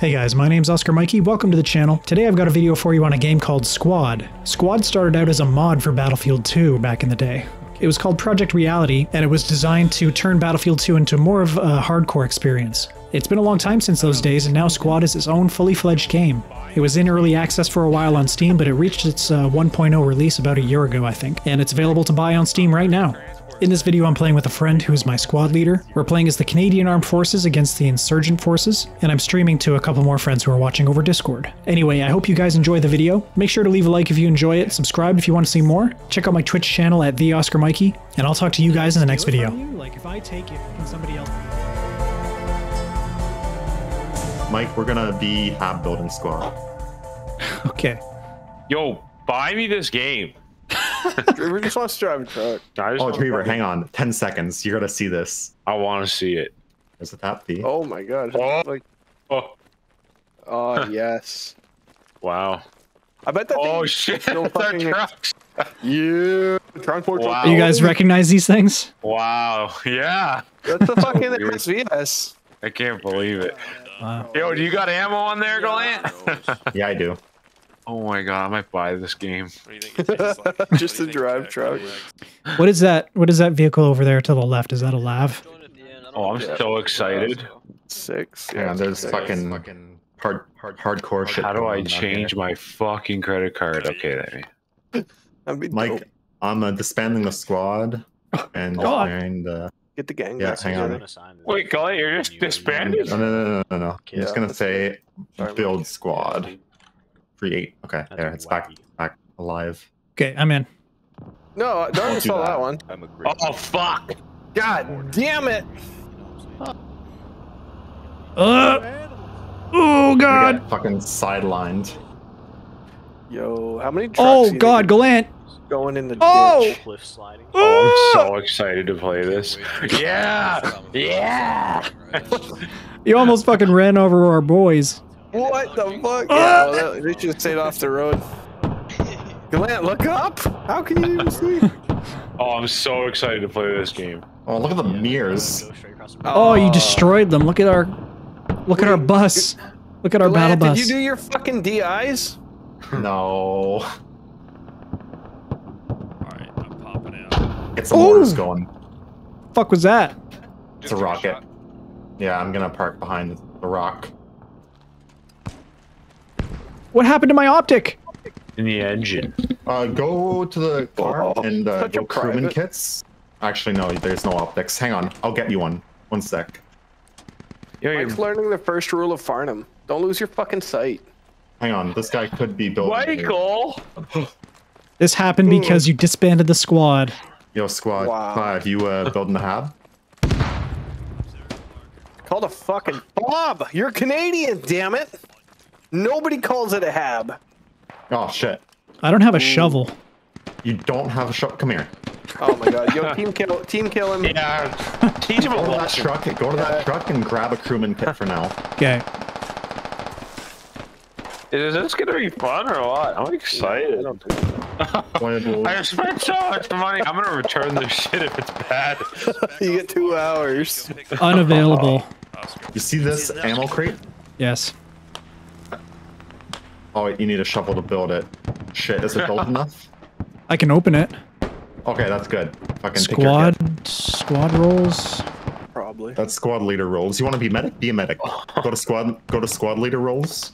Hey guys, my name's Oscar Mikey. Welcome to the channel. Today I've got a video for you on a game called Squad. Squad started out as a mod for Battlefield 2 back in the day. It was called Project Reality, and it was designed to turn Battlefield 2 into more of a hardcore experience. It's been a long time since those days, and now Squad is its own fully fledged game. It was in early access for a while on Steam, but it reached its uh, 1.0 release about a year ago, I think, and it's available to buy on Steam right now. In this video, I'm playing with a friend who's my squad leader. We're playing as the Canadian Armed Forces against the Insurgent Forces, and I'm streaming to a couple more friends who are watching over Discord. Anyway, I hope you guys enjoy the video. Make sure to leave a like if you enjoy it, subscribe if you want to see more, check out my Twitch channel at the Oscar Mikey, and I'll talk to you guys in the next video. Like if I take it, can somebody else? Mike, we're gonna be hab building squad. Okay. Yo, buy me this game. Dreamer just wants to drive a truck. I just Oh, wanna Dreamer, fucking- hang on. 10 seconds. You're going to see this. I want to see it. There's a tap V. Oh my god. Oh. Like, Oh, oh yes. wow. I bet that Oh shit! still They're fucking trucks. Yeah. Transport truck. Wow. You guys recognize these things? Wow. Yeah. That's the fucking weird. MSVS. I can't believe it. Wow. Yo, do you got ammo on there, Glant? Yeah, I do. Oh my god, I might buy this game. Just a drive truck. What is that? What is that vehicle over there to the left? Is that a lav? Oh, I'm so excited. Six. Yeah, there's six. fucking hard, hard, hardcore shit. How do I change my fucking credit card? Okay, let me. That'd be Mike, dope. I'm uh, disbanding the squad and God. and uh, Get the gang. yeah, hang on. Wait, Glant, you're just disbanded? no, no, no, no, no, no. I'm just gonna say build Mike. squad. Create. Okay, That's there, it's back, wacky. back alive. Okay, I'm in. No, don't do install that. that one. I'm a great Oh fuck! God damn it. Uh, oh god. got fucking sidelined. Yo, how many Oh god, think Galant. are going in the Oh! ditch? cliff sliding. Oh, I'm so excited to play this. Yeah! Yeah! You almost fucking ran over our boys. What the fuck? Ah! Yeah, well, that- they should have stayed off the road. Glant, look up! How can you even see? Oh, I'm so excited to play this game. Oh, look at the mirrors. Go straight across the Oh, you destroyed them. Look at our look at our Wait, bus. Look at our battle bus. did you do your fucking DIs? No. Alright, I'm popping out. Get some Ooh. mortars going. Fuck was that? It's a rocket. Yeah, I'm gonna park behind the rock. What happened to my optic? In the engine. Uh, go to the car Oh, and uh, such go crewman private. kits. Actually, no, there's no optics. Hang on, I'll get you one. One sec. Yo, Mike's learning the first rule of Farnham. Don't lose your fucking sight. Hang on, this guy could be building. Michael! This happened because you disbanded the squad. Yo, squad Wow. five, you uh, building the hab? Called a fucking Bob. You're Canadian, damn it. Nobody calls it a hab. Oh shit! I don't have a mm. shovel. You don't have a shot. Come here. Oh my god. Yo, team kill team kill him. Yeah, teach him a Go to that lesson. truck. Go to that truck and grab a crewman kit for now. Okay. Is this gonna be fun or what? I'm excited. One- I spent so much money. I'm gonna return this shit if it's bad. You get two hours. Unavailable. You see this ammo crate? Yes. Oh, you need a shovel to build it. Shit, is it built enough? I can open it. Okay, that's good. Fucking pick your kit. Squad squad roles. Probably. That's squad leader roles. You want to be medic? Be a medic. Go to squad. Go to squad leader roles.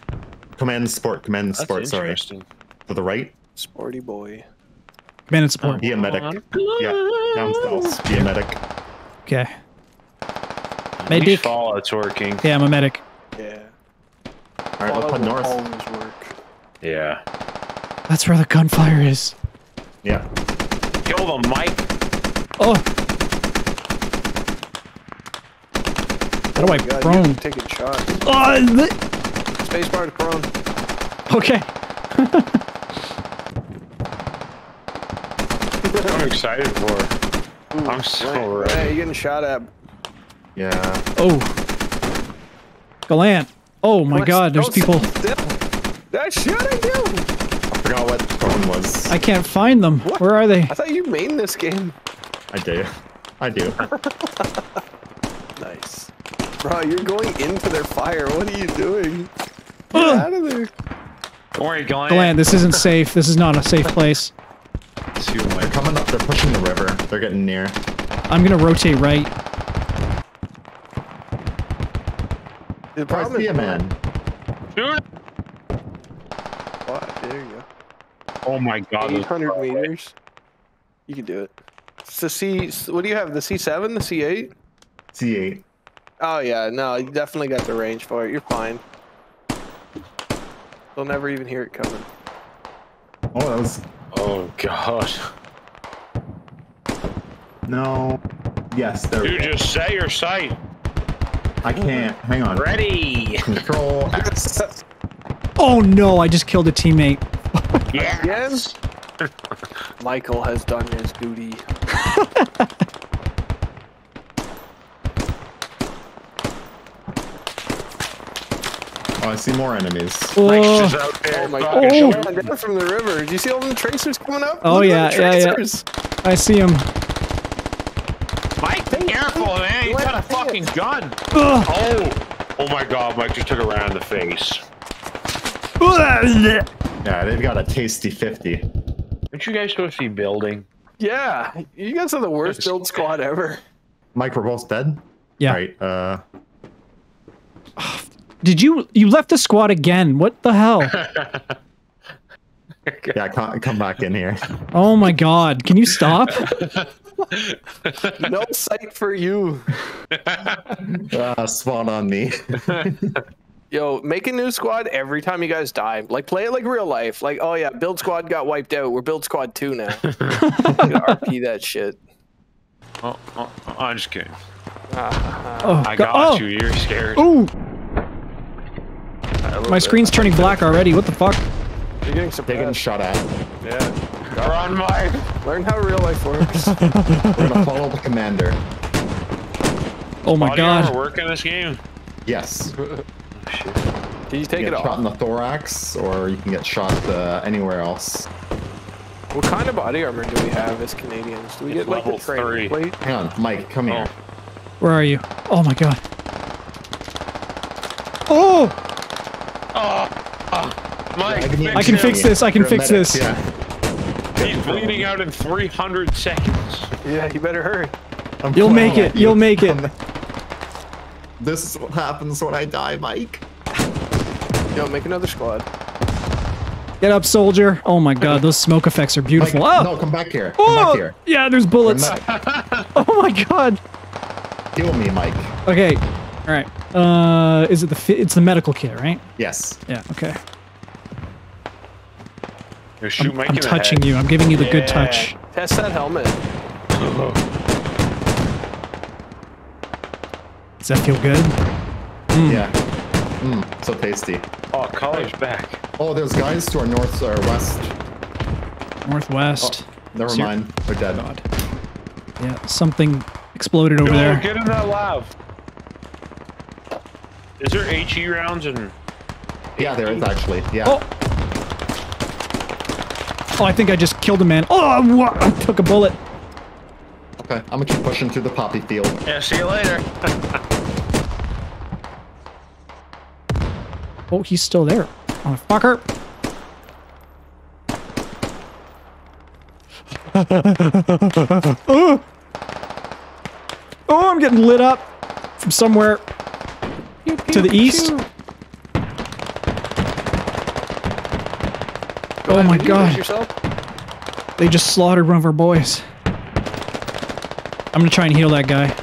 Command sport. Command That's sport. Sorry. interesting. To the right. Sporty boy. Command and support. Be a medic. Yeah. Down south. Be a medic. Okay. At least Medic. Fallout's working. Yeah, I'm a medic. Yeah. All right, let's head north. Always work. Yeah. That's where the gunfire is. Yeah. Kill them, Mike. Oh. How do I God, you're prone? taking shots. Ah, oh, th- Spacebar to prone. okay. I'm excited for it. I'm so Hey, ready. you're getting shot at. Yeah. Oh. Galant. Oh my Let's- god, there's people. sit still. That shit I do. I forgot what phone was. I can't find them. What? Where are they? I thought you main this game. I do. I do. Nice. Bro, you're going into their fire. What are you doing? Get out of there. Don't worry, Glenn. Glenn, this isn't safe. This is not a safe place. See what They're coming up. They're pushing the river. They're getting near. I'm gonna rotate right. The I problem see is, a man. Dude! What? There you go. Oh my god. those 800 far away. meters. You can do it. It's the C. What do you have? The C7? The C8? C8. Oh yeah, no, you definitely got the range for it. You're fine. They'll never even hear it coming. Oh, that was Oh god. no. Yes, there we Dude, go. just set your sight. I can't. Hang on. Ready. Control X. Oh no, I just killed a teammate. Yes. Michael has done his duty. Oh, I see more enemies. Mike's Oh, just out there. Oh my oh. god! Oh. down from the river. Do you see all them tracers coming up? Oh, Look at yeah, the yeah, yeah. tracers. I see him. Mike, be careful, man. He's got a fucking gun. Ugh. Oh. Oh my god, Mike just took a right in the face. Yeah, they've got a tasty 50. Aren't you guys supposed to be building? Yeah, you guys are the worst build squad ever. Mike, we're both dead? Yeah. Right. Uh, Did you you left the squad again? What the hell? yeah, come, come back in here. Oh my god. Can you stop? No sight for you. Uh, spawn on me. Yo, make a new squad every time you guys die. Like play it like real life. Like, oh yeah, build squad got wiped out. We're build squad two now. RP that shit. Oh, oh, oh, I'm just kidding. Oh, I got oh. you. You're scared. Ooh, A little my bit. screen's turning black already. What the fuck? You're getting They're getting suppressed. shot at. Yeah. Run, Mike. Learn how real life works. We're gonna follow the commander. Oh my Body armor god. work in this game. Yes. Did you take you it get shot off? in the thorax, or you can get shot uh, anywhere else. What kind of body armor do we have as Canadians? Do we It's get like a level training three. plate? Hang on, Mike, come here. Where are you? Oh my god. Oh! Oh! oh. Mike, Agony I can him. fix this. I can You're fix medic, this. Yeah. He's bleeding out in 300 seconds. Yeah, you better hurry. I'm You'll make it. at You'll make it. This is what happens when I die, Mike. Yo, make another squad. Get up, soldier. Oh my god, those smoke effects are Mike, beautiful. oh! no, come back here. Come oh! back here. Yeah, there's bullets. Oh my god. Kill me, Mike. Okay. All right. Uh, is it the it's the medical kit, right? Yes. Yeah. Okay. You shoot Mike I'm touching you. I'm giving you the good touch. Test that helmet. Does that feel good? Yeah. Mm, so tasty. Oh, college back. Oh, there's guys to our north or west. Northwest. Never So mind. They're dead. God. Yeah, something exploded over Yo, there. get in that lav. Is there HE rounds and Yeah, there is actually. Yeah. Oh. Oh, I think I just killed a man. Oh, wha- I took a bullet. Okay, I'm gonna keep pushing through the poppy field. Yeah, see you later. Oh, he's still there. Motherfucker. oh. oh, I'm getting lit up from somewhere to the east. Oh my Did you hurt god. They just slaughtered one of our boys. I'm gonna try and heal that guy.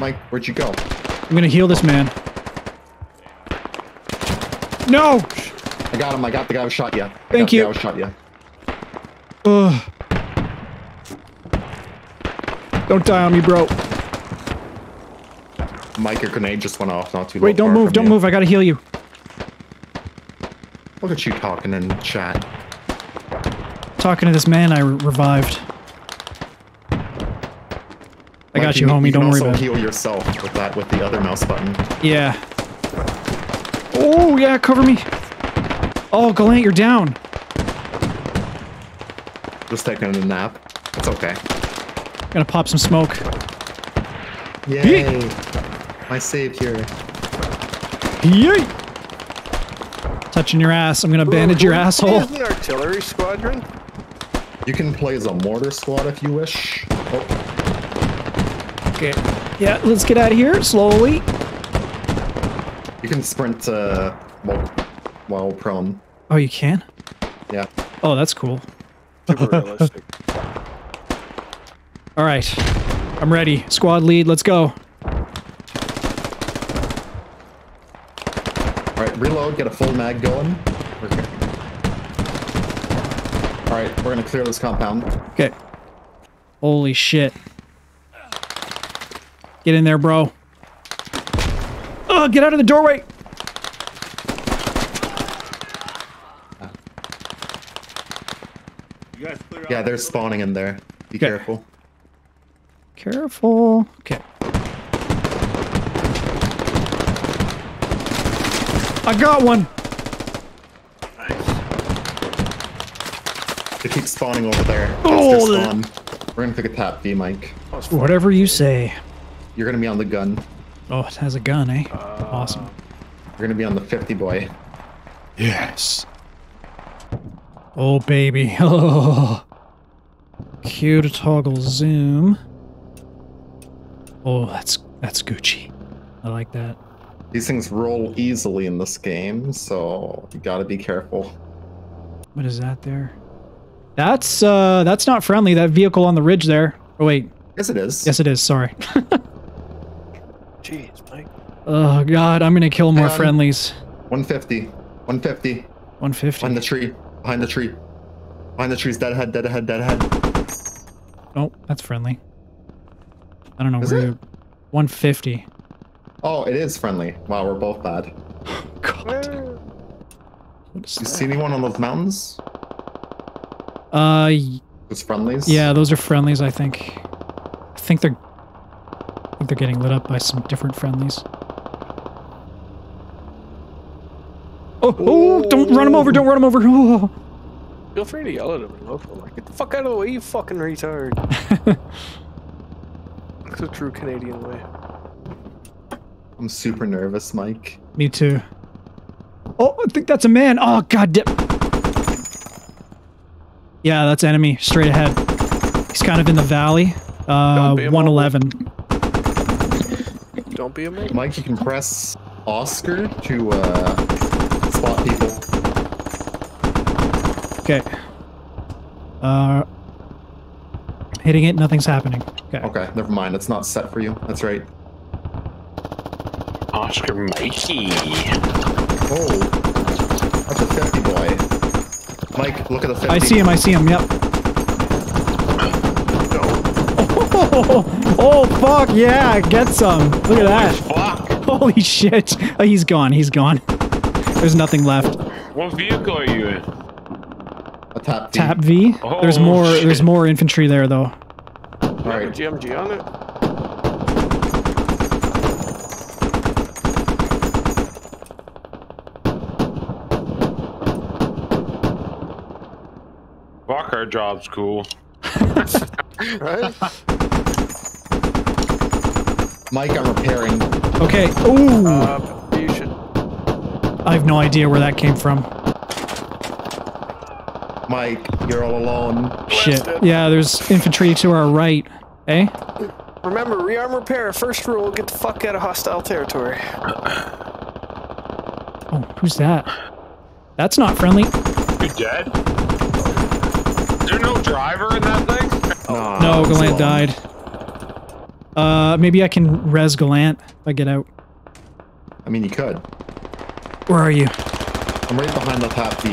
Mike, where'd you go? I'm gonna heal this man. No! I got him. I got the guy who shot you. I Thank got the you. guy who shot you. Ugh. Don't die on me, bro. Mike, your grenade just went off not too Wait, don't move, don't you. move. I gotta heal you. Look at you talking in chat. Talking to this man I re- revived. I got you, homie. You Don't can worry about it. heal yourself with that with the other mouse button. Yeah. Oh, yeah, cover me. Oh, Galant, you're down. Just taking a nap. It's okay. Gonna pop some smoke. Yay! My savior. Yay! Touching your ass. I'm gonna bandage your asshole. is an artillery squadron? You can play as a mortar squad if you wish. Oh, Okay. Yeah, let's get out of here slowly. you can sprint uh, while, while prone. Oh, you can? Yeah. Oh, that's cool. Super realistic. All right. I'm ready. Squad lead, let's go. All right, reload. Get a full mag going. Okay. All right, we're gonna clear this compound. Okay. Holy shit. Get in there, bro. Oh, get out of the doorway. You guys clear Yeah, they're spawning in there. Be Okay. careful. Careful. Okay. I got one. Nice. They keep spawning over there. That's Oh, their spawn. We're gonna take a tap V, Mike. Whatever you say. You're gonna be on the gun. Oh, it has a gun, eh? awesome. You're gonna be on the 50 boy. Yes. Oh, baby. Oh. Cue to toggle zoom. Oh, that's that's Gucci. I like that. These things roll easily in this game, so you gotta be careful. What is that there? That's uh that's not friendly. That vehicle on the ridge there. Oh wait. Yes, it is. Yes it is. Sorry. Jeez, Mike. oh god, I'm going to kill more Hang on. friendlies. 150. 150. 150. Behind the tree. Behind the tree. Behind the trees. Dead ahead, dead ahead, dead ahead. Oh, that's friendly. I don't know Is where it? you 150. Oh, it is friendly. Wow, we're both bad. God. What is You that? see anyone on those mountains? Uh Those friendlies? Yeah, those are friendlies, I think. I think they're I think they're getting lit up by some different friendlies. Oh, oh, don't run him over, don't run him over. Oh. Feel free to yell at him. Look, like, get the fuck out of the way, you fucking retard. That's a true Canadian way. I'm super nervous, Mike. Me too. Oh, I think that's a man. Oh, god damn. Yeah, that's enemy straight ahead. He's kind of in the valley. Uh, Don't 111. Don't be a mate. Mike, you can press Oscar to uh, spot people. Okay. Uh, hitting it, nothing's happening. Okay. Okay, never mind. It's not set for you. That's right. Oscar Mikey. Oh, that's a 50 boy. Mike, look at the 50. I see him, I see him, yep. Oh, oh, fuck, yeah, get some. Look at that. Fuck. Holy shit. Oh, he's gone, he's gone. There's nothing left. What vehicle are you in? A tap. V. Tap V. There's Oh, more. There's more infantry there, though. All Have a right. GMG on it. Fuck, our job's cool. Right? Mike, I'm repairing. Okay. Ooh. uh, you should. I have no idea where that came from. Mike, you're all alone. Shit. Blasted. Yeah, there's infantry to our right. Eh? Remember, rearm repair. First rule: get the fuck out of hostile territory. Oh, who's that? That's not friendly. You dead? Is there no driver in that thing? Nah, No, I was Galant alone. died. Uh, maybe I can res Galant if I get out. I mean, you could. Where are you? I'm right behind the tap V.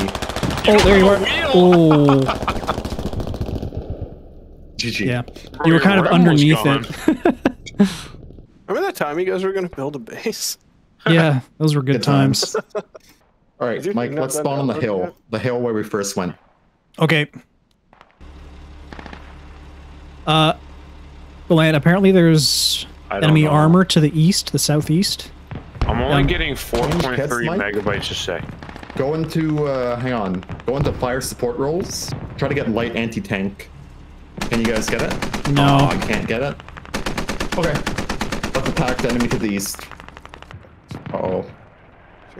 Oh, there you are. Oh, GG. yeah. You were kind of We're almost underneath gone. it. Remember that time you guys were gonna build a base? yeah, those were good, Good times. times. All Is right, your Mike, let's spawn on the hill. yet? The hill where we first went. Okay. Uh, Galant, apparently there's enemy know. armor to the east, the southeast. I'm only Um, getting 4.3 megabytes a sec. Go into, uh, hang on. Go into fire support roles. try to get light anti-tank. Can you guys get it? No. Oh, I can't get it. Okay. Let's attack the enemy to the east. Uh oh.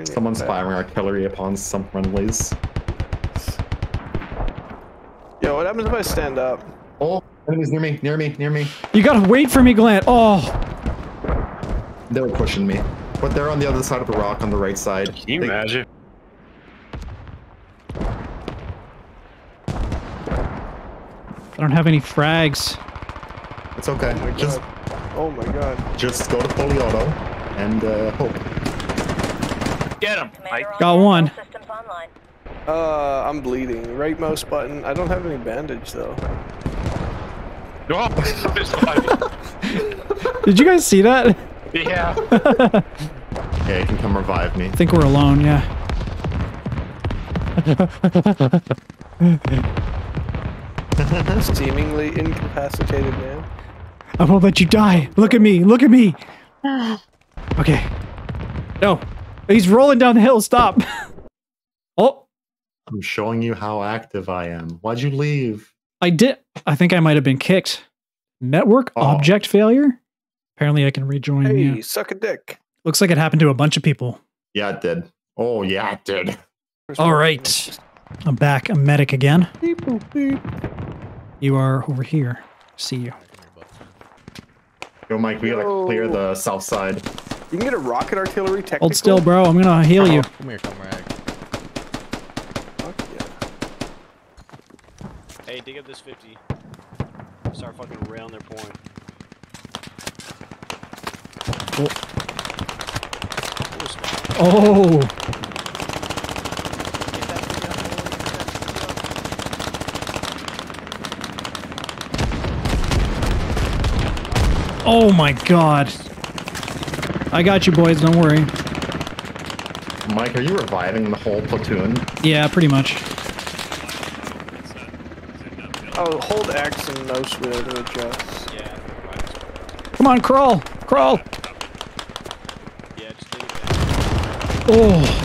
Someone's firing artillery upon some friendlies. Yo, what happens if I stand up? Oh, enemies near me, near me, near me. You gotta wait for me, Glenn. Oh, They were pushing me. But they're on the other side of the rock on the right side. Can you They- imagine? I don't have any frags. It's okay. Oh my just, god. Oh my god. just go to fully auto and uh, hope. Get him! Commander Got one. all Systems online. Uh, I'm bleeding. Right mouse button. I don't have any bandage though. Oh, no! Did you guys see that? yeah. okay, you can come revive me. I think we're alone, yeah. Seemingly incapacitated man. I won't let you die. Look at me. Look at me. Okay. No. He's rolling down the hill. Stop. Oh, I'm showing you how active I am. Why'd you leave? I did. I think I might have been kicked. Network Oh. object failure? Apparently I can rejoin. Hey, yeah. suck a dick. Looks like it happened to a bunch of people. Yeah, it did. Oh, yeah, it did. All right. I'm back. I'm medic again. Beep, boop, beep. You are over here. See you. Yo, Mike, we gotta clear the south side. You can get a rocket artillery technical. Hold still, bro. I'm gonna heal you. Come here, comrade. Fuck yeah. Hey, dig up this 50. Start fucking railing their point. Oh, oh my god. I got you, boys. Don't worry. Mike, are you reviving the whole platoon? Yeah, pretty much. Oh, hold X and mouse wheel to adjust. Yeah. Come on, crawl, crawl. Yeah, just dig it. Oh.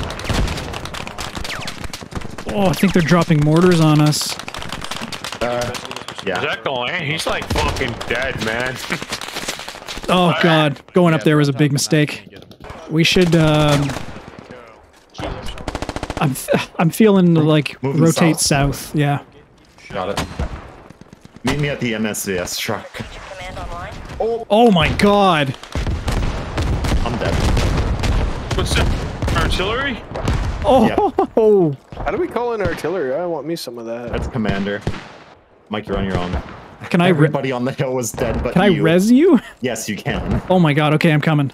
Oh, I think they're dropping mortars on us. Uh, yeah. Zeko, eh? He's like fucking dead, man. Oh god, going up there was a big mistake. We should. Um, I'm f- I'm feeling to, like Moving rotate south. south. Yeah. Got it. Meet me at the MSVS truck. Command online. Oh my god. I'm dead. What's that? Artillery? Oh. How do we call in artillery? I want me some of that. That's commander. Mike, you're on your own. Can I re- Everybody on the hill was dead, but can I you. res you? Yes, you can. Oh my god. Okay, I'm coming.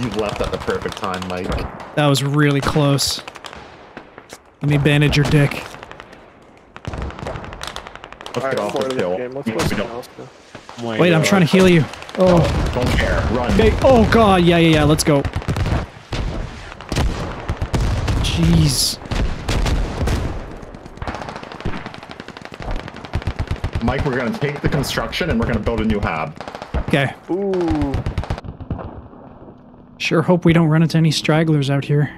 You left at the perfect time, Mike. That was really close. Let me bandage your dick. Let's Alright, get off forward this hill. Let's We- we don't. Oh my Wait, I'm uh, trying to heal you. Oh. oh don't care. Run. Okay. Oh god. Yeah, yeah, yeah. Let's go. Jeez. Mike, we're gonna take the construction and we're gonna build a new hab. Okay. Ooh. Sure hope we don't run into any stragglers out here.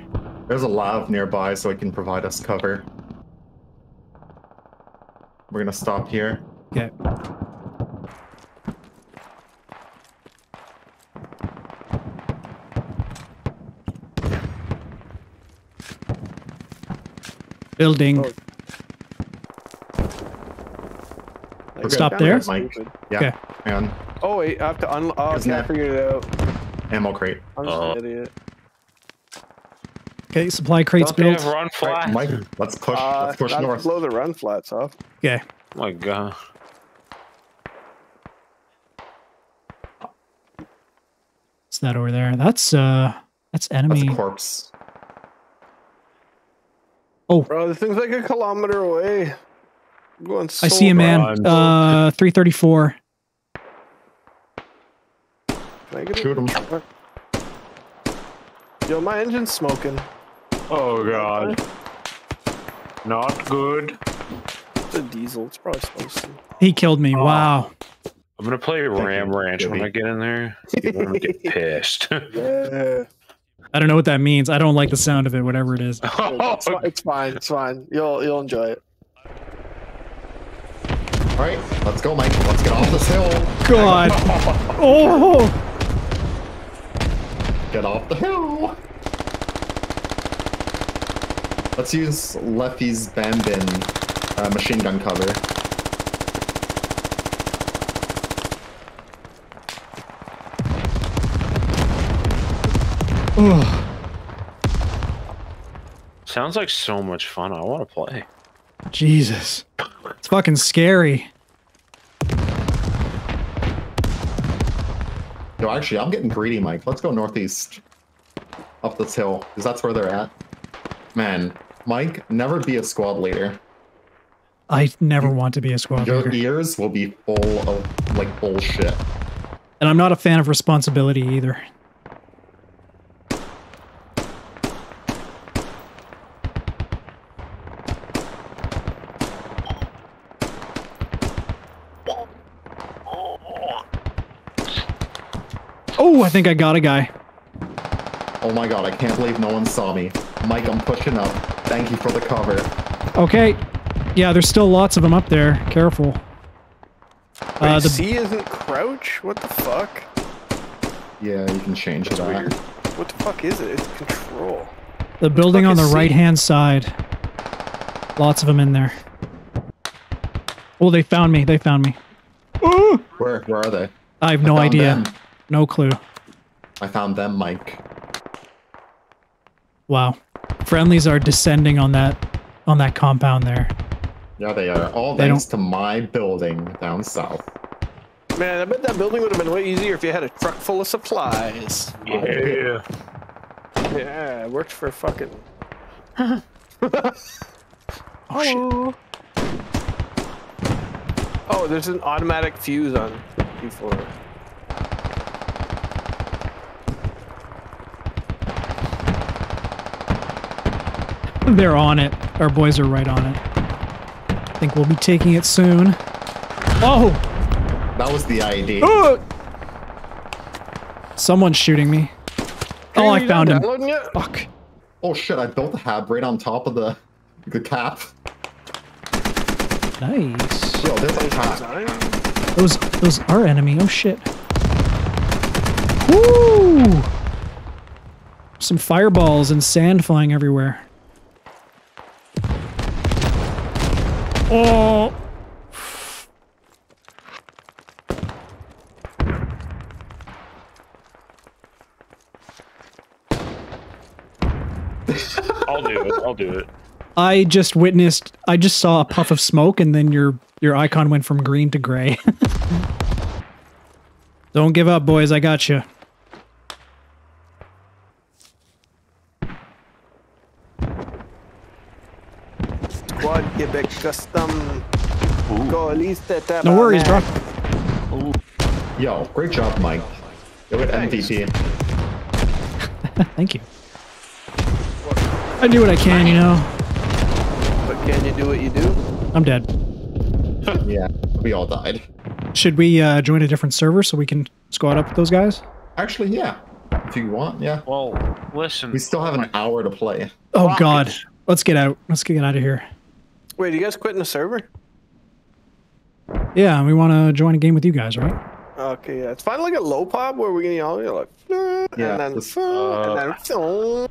There's a lav nearby, so it can provide us cover. We're gonna stop here. Okay. Building. Oh. We're Stop there? Mike. Yeah. Okay. And Oh wait, I have to unlock. Oh, Isn't okay, I figured it out. ammo crate. I'm just Oh. an idiot. Okay, supply crates Don't they built. run flat? Mike, let's push. Uh, let's push not north. blow the run flats off. Okay. Oh my god. What's that over there? That's uh that's That's enemy. a corpse. Bro, the thing's like a kilometer away. I'm going so I see a man. Run. Uh 334. Negative. Shoot him. Yo, my engine's smoking. Oh god. Not good. It's a diesel. It's probably supposed to. He killed me. Oh. Wow. I'm gonna play Ram Ranch when I get in there. I'm gonna get pissed. Yeah. I don't know what that means. I don't like the sound of it, whatever it is. oh, It's, fi- it's fine. It's fine. You'll you'll enjoy it. All right, let's go, Mike. Let's get off this hill. God. Oh. Get off the hill. Let's use Leffy's Bambin uh, machine gun cover. Ugh. Sounds like so much fun. I want to play. Jesus. It's fucking scary. Yo, actually, I'm getting greedy, Mike. Let's go northeast. Up this hill, because that's where they're at. Man, Mike, never be a squad leader. I never want to be a squad Your leader. ears will be full of, like, bullshit. And I'm not a fan of responsibility either. Oh, I think I got a guy. Oh my god, I can't believe no one saw me. Mike, I'm pushing up. Thank you for the cover. Okay. Yeah, there's still lots of them up there. Careful. Wait, Uh, the, C isn't crouch? What the fuck? Yeah, you can change That's that. weird. What the fuck is it? It's control. the building fuck on the right hand side. Lots of them in there. Oh, they found me. They found me. Ooh! Where, where are they? I have no found idea. them. No clue. I found them, Mike. Wow. Friendlies are descending on that on that compound there. Yeah, they are. All They thanks to my building down south. Man, I bet that building would have been way easier if you had a truck full of supplies. Yeah. Yeah, it worked for fucking. Oh shit. Oh, there's an automatic fuse on Q4. They're on it. Our boys are right on it. I think we'll be taking it soon. Oh! That was the ID. oh! Someone's shooting me. Oh, I found him. It? Fuck. Oh shit, I built the hab right on top of the the cap. Nice. Yo, there's a Nice cap. Those those are enemy. Oh shit. Woo! Some fireballs and sand flying everywhere. Do it. I'll do it. I just witnessed. I just saw a puff of smoke, and then your your icon went from green to gray. Don't give up, boys. I got you. Squad Quebec Custom. No worries, drop. Yo, great job, Mike. Yo, at Thanks. MVP. Thank you. I do what I can, you know. But can you do what you do? I'm dead. Yeah, we all died. Should we uh, join a different server so we can squad up with those guys? Actually, yeah. If you want, yeah. Well, listen. We still have an hour to play. Oh Fuck God, let's get out. Let's get out of here. Wait, you guys quitting the server? Yeah, we want to join a game with you guys, right? Okay, yeah. It's finally like a low pop where we're getting all you're like, Yeah, and then, this- and then,